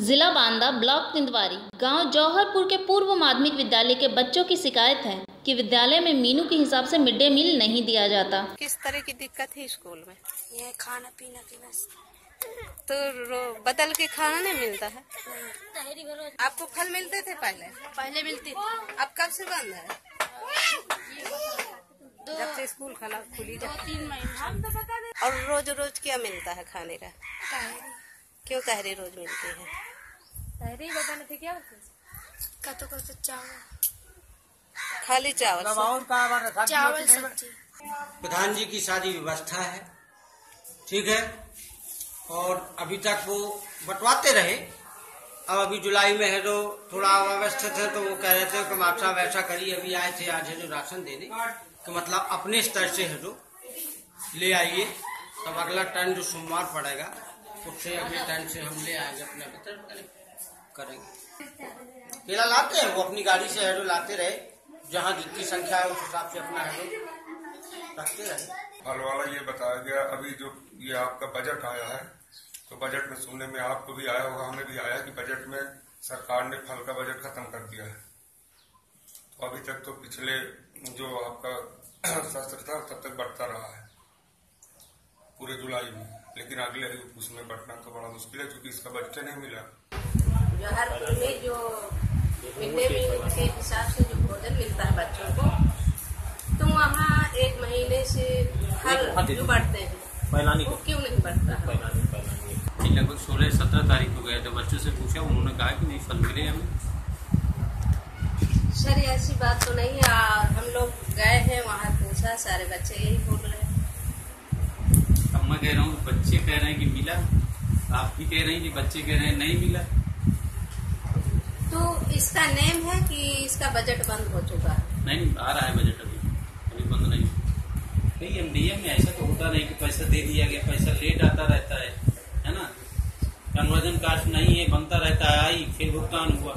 जिला बांदा ब्लॉक तिंदवारी गाँव जौहरपुर के पूर्व माध्यमिक विद्यालय के बच्चों की शिकायत है कि विद्यालय में मीनू के हिसाब से मिड डे मील नहीं दिया जाता। किस तरह की दिक्कत है स्कूल में? ये खाना पीना की बस। तो रो- बदल के खाना नहीं मिलता है? आपको फल मिलते थे पहले? पहले मिलती थी। अब कब से बंद है? जब से स्कूल खला खुली तीन महीने। और रोज रोज क्या मिलता है खाने का? क्यों कहरी रोज मिलती है? तहरी बताने थे क्या कतो कतो चावल। खाली चावल? चावल सब्ज़ी। प्रधान जी की सारी व्यवस्था है। ठीक है? और अभी तक वो बंटवाते रहे। अब अभी जुलाई में है जो थोड़ा अव्यवस्थित है तो वो कह रहे थे कि मात्रा वैसा करिए अभी आए थे आज है जो राशन देने। कि मतलब अपने स्तर से है जो ले आइए। तब अगला टर्न जो सोमवार पड़ेगा उससे अगले टर्न से हम ले आएँगे अपने करेंगे। केला लाते हैं वो अपनी गाड़ी से है जो लाते रहे जहाँ जितनी संख्या है उस हिसाब से अपना हेडो रखते रहे। फल वाला ये बताया गया अभी जो ये आपका बजट आया है तो बजट में सुनने में आपको भी आया होगा हमें भी आया कि बजट में सरकार ने फल का बजट खत्म कर दिया है। तो अभी तक तो पिछले जो आपका शस्त्र था तब तक बढ़ता रहा है पूरे जुलाई में। लेकिन अगले उसमें बढ़ना तो बड़ा मुश्किल है क्योंकि इसका बजट नहीं मिला। जौहरपुर में जो मिड डे मील के हिसाब से जो भोजन मिलता है बच्चों को तो वहाँ एक महीने से हर जो बढ़ते हैं वो क्यों नहीं बढ़ता? है लगभग सोलह सत्रह तारीख को गए थे बच्चों से पूछा उन्होंने कहा कि नहीं फल मिले हमें। सर ऐसी बात तो नहीं है हम लोग गए हैं वहाँ पूछा सारे बच्चे यही बोल रहे हैं। अब मैं कह रहा हूँ बच्चे कह रहे हैं कि मिला। आप भी कह रहे हैं कि बच्चे कह रहे हैं नहीं मिला। तो इसका नेम है कि इसका बजट बंद हो चुका है? नहीं आ रहा है बजट अभी। अभी बंद नहीं। नहीं एमडीएम में ऐसा तो होता नहीं कि पैसा दे दिया गया पैसा लेट आता रहता है है ना? कन्वर्जन कास्ट नहीं है बनता रहता है आई फिर भुगतान हुआ।